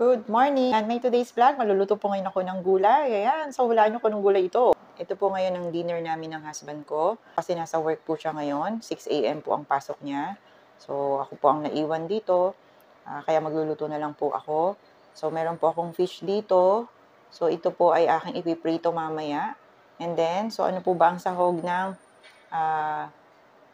Good morning! And may today's vlog, maluluto po ngayon ako ng gulay. Ayan, so hulaan nyo kung anong gulay ito. Ito po ngayon ang dinner namin ng husband ko. Kasi nasa work po siya ngayon. 6 a.m. po ang pasok niya. So ako po ang naiwan dito. Uh, kaya magluluto na lang po ako. So meron po akong fish dito. So ito po ay aking ipiprito mamaya. And then, so ano po ba ang sahog ng uh,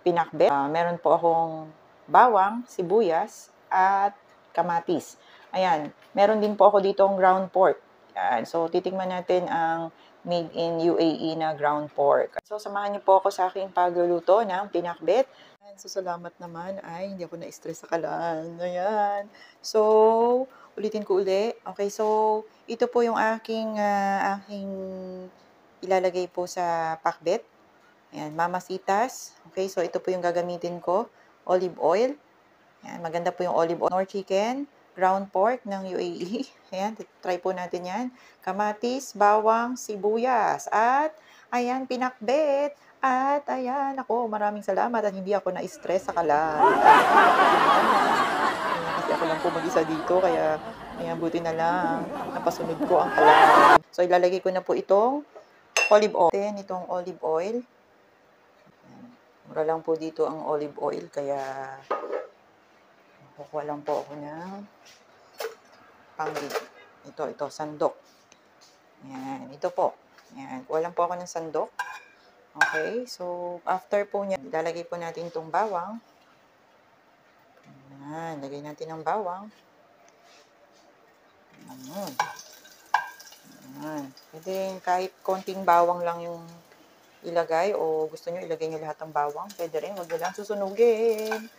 pinakbet? Uh, meron po akong bawang, sibuyas, at kamatis. Ayan, meron din po ako dito ang ground pork. Ayan, so titingnan natin ang made in UAE na ground pork. So samahan niyo po ako sa aking pagluluto ng pinakbet. Ayan, so salamat naman ay hindi ako na-stress sa kalan. Ayan. So, ulitin ko uli. Okay, so ito po yung aking uh, aking ilalagay po sa pakbet. Ayan, mamasitas. Okay, so ito po yung gagamitin ko. Olive oil. Ayan, maganda po yung olive oil. Nor chicken, ground pork ng UAE. Ayan, try po natin yan. Kamatis, bawang, sibuyas. At, ayan, pinakbet. At, ayan, ako, maraming salamat at hindi ako na-stress sa kalan. Kasi ako lang po mag-isa dito, kaya, ayan, buti na lang. Napasunod ko ang kalan. So, ilalagay ko na po itong olive oil. Then, itong olive oil. Mura lang po dito ang olive oil, kaya kukuha lang po ako ng panggit. Ito, ito, sandok. Yan, ito po. Yan, kuha lang po ako ng sandok. Okay, so after po niya, ilalagay po natin itong bawang. Yan, lagay natin ang bawang. Yan. Yan. Pwede kahit konting bawang lang yung ilagay o gusto nyo ilagay nyo lahat ng bawang, pwede rin. Huwag nyo lang susunugin.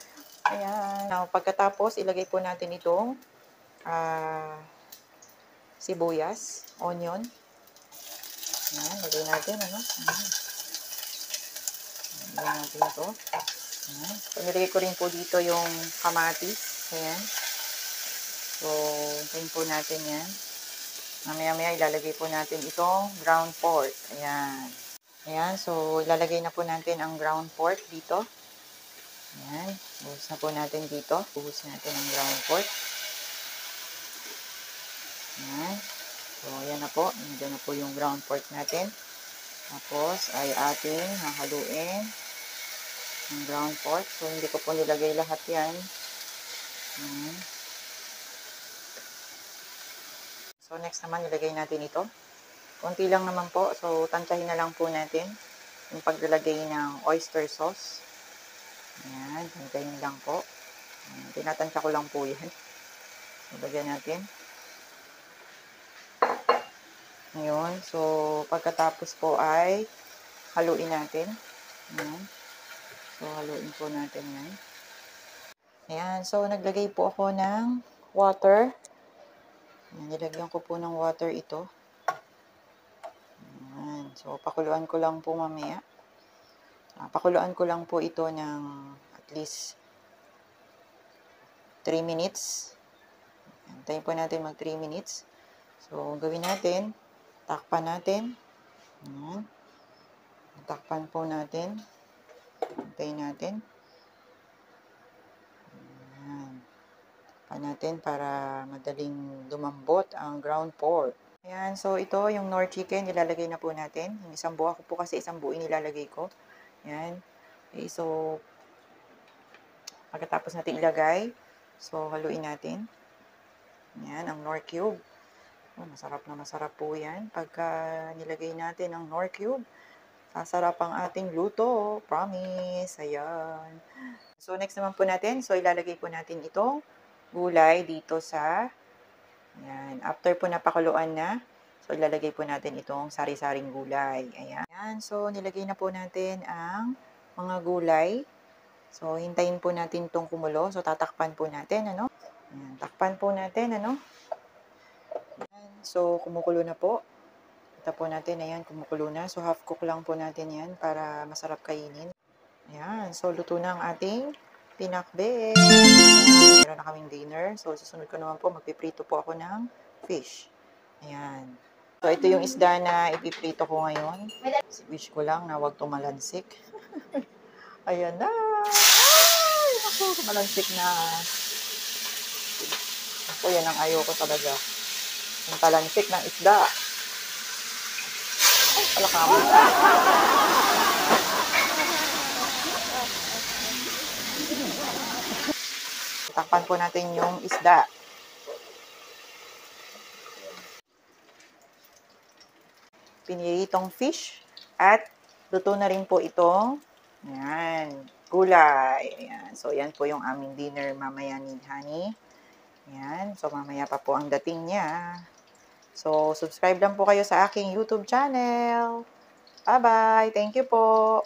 Ayan. Now, pagkatapos, ilagay po natin itong uh, sibuyas, onion. Ayan, lagay natin, ano? Ayan. Lagay natin ito. Ayan. So, nilagay ko rin po dito yung kamatis. Ayan. So, hintayin po natin yan. Mamaya-maya ilalagay po natin itong ground pork. Ayan. Ayan, so ilalagay na po natin ang ground pork dito. Ayan, buhos na po natin dito. Buhos natin ang ground pork. Ayan. So, ayan na po. Nandiyan na po yung ground pork natin. Tapos, ay ating hahaluin ang ground pork. So, hindi ko po nilagay lahat yan. Ayan. So, next naman, nilagay natin ito. Konti lang naman po. So, tansyahin na lang po natin yung paglalagay ng oyster sauce. Ayan, tansyahin lang po. Ayan, tinatansya ko lang po yan. So, lagyan natin. Ngayon, so, pagkatapos po ay haluin natin. Ayan. So, haluin po natin yan. Ayan, so, naglagay po ako ng water. Ayan, nilagyan ko po ng water ito. So, pakuluan ko lang po mamaya. Uh, pakuluan ko lang po ito ng at least 3 minutes. Antayin po natin mag 3 minutes. So, gawin natin, takpan natin. Ayan. Takpan po natin. Antayin natin. Ayan. Takpan natin para madaling lumambot ang ground pork. Ayan, so ito yung nor chicken, ilalagay na po natin. Yung isang buo, ako po kasi isang buo nilalagay ko. Ayan. Okay, so, pagkatapos natin ilagay, so haluin natin. Ayan, ang nor cube. Oh, masarap na masarap po yan. Pagka nilagay natin ang nor cube, sasarap ang ating luto. Promise. Ayan. So, next naman po natin, so ilalagay po natin itong gulay dito sa Ayan. After po napakuluan na, so ilalagay po natin itong sari-saring gulay. Ayan. So, nilagay na po natin ang mga gulay. So, hintayin po natin itong kumulo. So, tatakpan po natin, ano? Ayan. Takpan po natin, ano? Ayan. So, kumukulo na po. Kita po natin, ayan, kumukulo na. So, half cook lang po natin yan para masarap kainin. Ayan. So, luto na ang ating pinakbet. Meron na kaming dinner. So, susunod ko naman po, magpiprito po ako ng fish. Ayan. So, ito yung isda na ipiprito ko ngayon. Wish ko lang na huwag tumalansik. Ayan na! Ay, ako, tumalansik na. Ako, yan ang ayaw ko talaga. Yung talansik ng isda. Ay, pala ka mo. Takpan po natin yung isda. Piniritong fish at luto na rin po itong yan, gulay. Ayan. So, yan po yung aming dinner mamaya ni Honey. Yan. So, mamaya pa po ang dating niya. So, subscribe lang po kayo sa aking YouTube channel. Bye-bye. Thank you po.